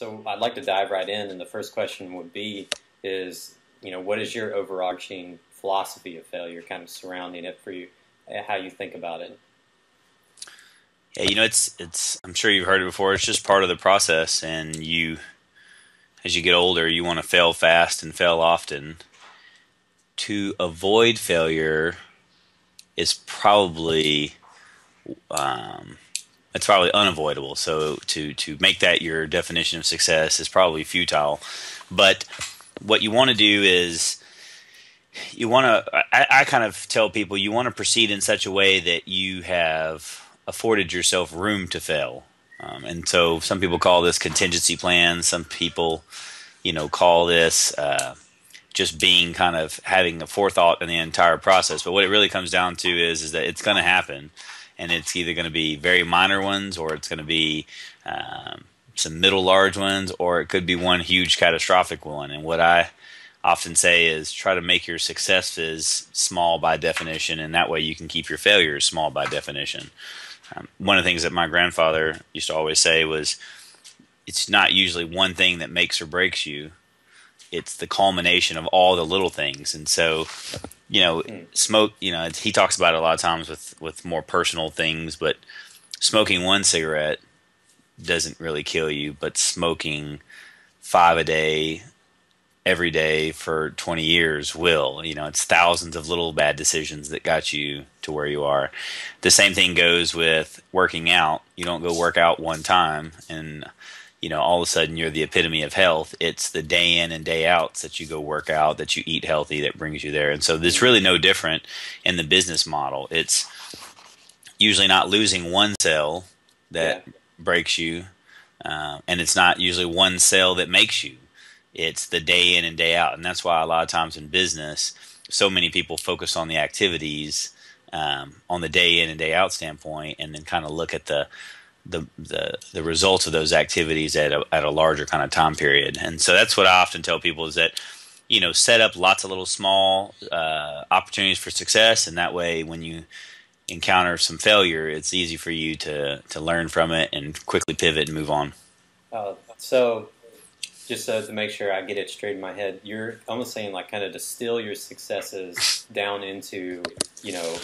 so I'd like to dive right in, and the first question would be: is you know what is your overarching philosophy of failure, kind of surrounding it for you, how you think about it? Yeah, you know, it's it's. I'm sure you've heard it before. It's just part of the process, and you, as you get older, you want to fail fast and fail often. To avoid failure is probably, um, it's probably unavoidable. So to to make that your definition of success is probably futile. But what you want to do is you want to. I, I kind of tell people you want to proceed in such a way that you have afforded yourself room to fail. Um, and so some people call this contingency plan. Some people, you know, call this uh, just being kind of having a forethought in the entire process. But what it really comes down to is is that it's going to happen, and it's either going to be very minor ones or it's going to be um, some middle large ones, or it could be one huge catastrophic one. And what I often say is try to make your successes small by definition, and that way you can keep your failures small by definition. Um, one of the things that my grandfather used to always say was, "It's not usually one thing that makes or breaks you; it's the culmination of all the little things." And so, you know, mm. smoke. You know, he talks about it a lot of times with with more personal things, but smoking one cigarette doesn't really kill you, but smoking five a day every day for 20 years will. You know, it's thousands of little bad decisions that got you to where you are. The same thing goes with working out. You don't go work out one time and you know all of a sudden you're the epitome of health. It's the day in and day outs that you go work out, that you eat healthy that brings you there. And so it's really no different in the business model. It's usually not losing one sale that yeah. breaks you. Uh, and it's not usually one sale that makes you it's the day in and day out, and that's why a lot of times in business, so many people focus on the activities um, on the day in and day out standpoint, and then kind of look at the the the, the results of those activities at a, at a larger kind of time period. And so that's what I often tell people is that you know set up lots of little small uh, opportunities for success, and that way when you encounter some failure, it's easy for you to to learn from it and quickly pivot and move on. Uh, so just so to make sure I get it straight in my head, you're almost saying like kind of distill your successes down into, you know,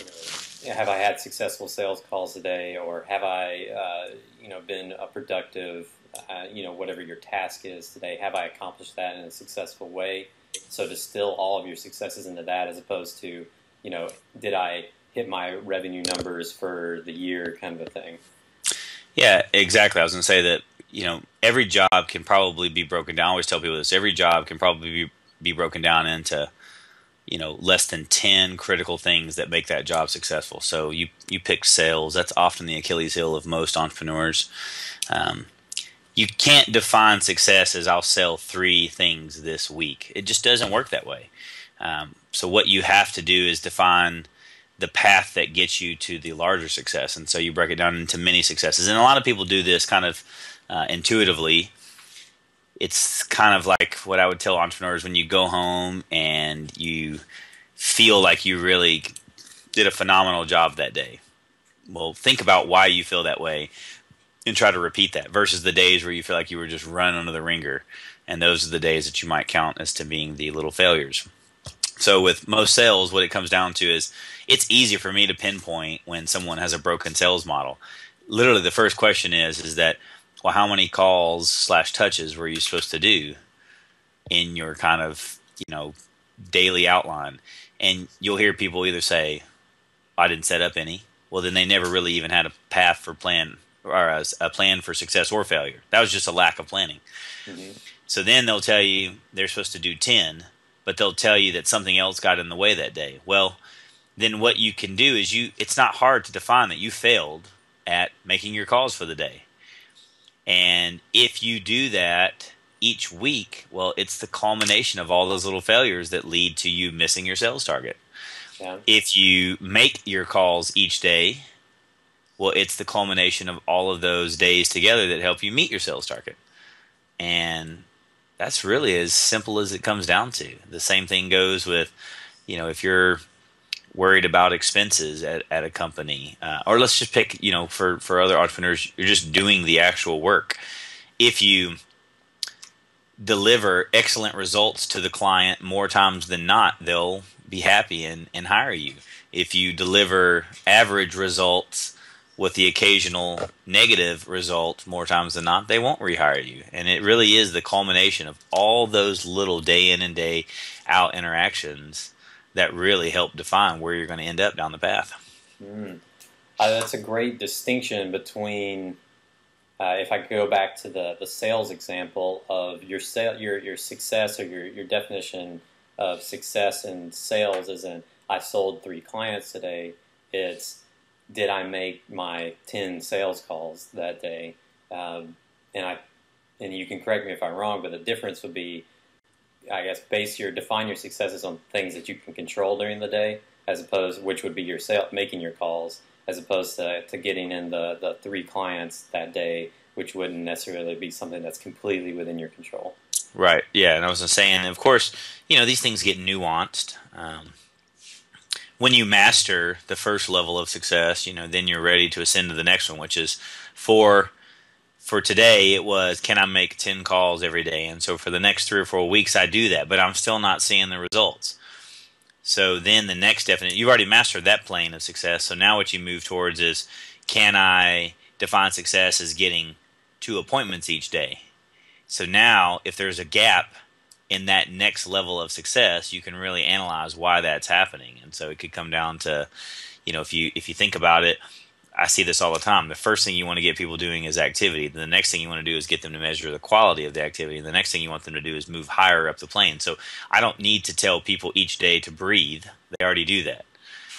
have I had successful sales calls today, or have I, uh, you know, been a productive, uh, you know, whatever your task is today, have I accomplished that in a successful way? So distill all of your successes into that, as opposed to, you know, did I hit my revenue numbers for the year, kind of a thing. Yeah, exactly. I was going to say that you know, every job can probably be broken down. I always tell people this: every job can probably be, be broken down into, you know, less than ten critical things that make that job successful. So you you pick sales. That's often the Achilles heel of most entrepreneurs. Um, you can't define success as I'll sell three things this week. It just doesn't work that way. Um, so what you have to do is define the path that gets you to the larger success. And so you break it down into many successes. And a lot of people do this kind of uh, intuitively. It's kind of like what I would tell entrepreneurs when you go home and you feel like you really did a phenomenal job that day. Well, think about why you feel that way and try to repeat that versus the days where you feel like you were just running under the wringer. And those are the days that you might count as to being the little failures. So with most sales, what it comes down to is it's easy for me to pinpoint when someone has a broken sales model. Literally, the first question is is that well, how many calls slash touches were you supposed to do in your kind of you know daily outline? And you'll hear people either say, I didn't set up any. Well, then they never really even had a path for plan or a, a plan for success or failure. That was just a lack of planning. Mm-hmm. So then they'll tell you they're supposed to do 10, but they'll tell you that something else got in the way that day. Well, then what you can do is you it's not hard to define that you failed at making your calls for the day. And if you do that each week, well, it's the culmination of all those little failures that lead to you missing your sales target. Yeah. If you make your calls each day, well, it's the culmination of all of those days together that help you meet your sales target. And that's really as simple as it comes down to. The same thing goes with, you know, if you're worried about expenses at, at a company, uh, or let's just pick, you know, for, for other entrepreneurs, you're just doing the actual work. If you deliver excellent results to the client more times than not, they'll be happy and, and hire you. If you deliver average results with the occasional negative result more times than not, they won't rehire you. And it really is the culmination of all those little day in and day out interactions that really help define where you're going to end up down the path. Mm. Uh, that's a great distinction between uh, if I go back to the, the sales example of your sale, your your success or your, your definition of success in sales is in I sold three clients today. It's did I make my ten sales calls that day? Um, and I and you can correct me if I'm wrong, but the difference would be, I guess, base your define your successes on things that you can control during the day, as opposed which would be your sale making your calls as opposed to, to getting in the, the three clients that day, which wouldn't necessarily be something that's completely within your control. Right. Yeah. And I was saying, of course, you know, these things get nuanced. Um, when you master the first level of success, you know, then you're ready to ascend to the next one, which is for for today it was can I make 10 calls every day? And so for the next 3 or 4 weeks I do that, but I'm still not seeing the results. So then the next definite, you've already mastered that plane of success. So now what you move towards is can I define success as getting two appointments each day? So now if there's a gap in that next level of success, you can really analyze why that's happening. And so it could come down to, you know, if you if you think about it, I see this all the time. The first thing you want to get people doing is activity. The next thing you want to do is get them to measure the quality of the activity. The next thing you want them to do is move higher up the plane. So I don't need to tell people each day to breathe. They already do that.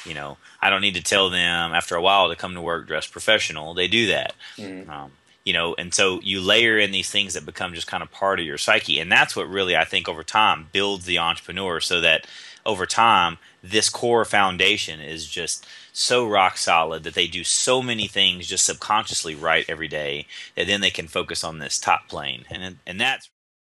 You know, I don't need to tell them after a while to come to work dressed professional. They do that. Mm. Um, you know, and so you layer in these things that become just kind of part of your psyche, and that's what really I think over time builds the entrepreneur, so that over time this core foundation is just so rock solid that they do so many things just subconsciously right every day that then they can focus on this top plane. And and that's